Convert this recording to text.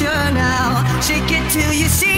sure now, shake it till you see